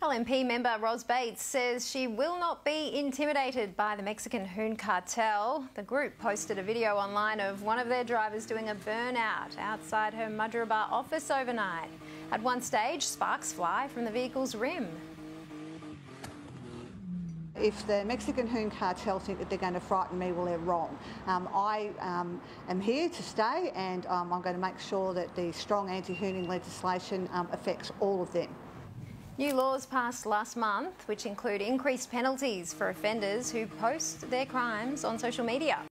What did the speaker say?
LNP member Ros Bates says she will not be intimidated by the Mexican Hoon cartel. The group posted a video online of one of their drivers doing a burnout outside her Mudgeeraba office overnight. At one stage, sparks fly from the vehicle's rim. If the Mexican Hoon cartel think that they're going to frighten me, well, they're wrong. Um, I um, am here to stay and um, I'm going to make sure that the strong anti-hooning legislation um, affects all of them. New laws passed last month, which include increased penalties for offenders who post their crimes on social media.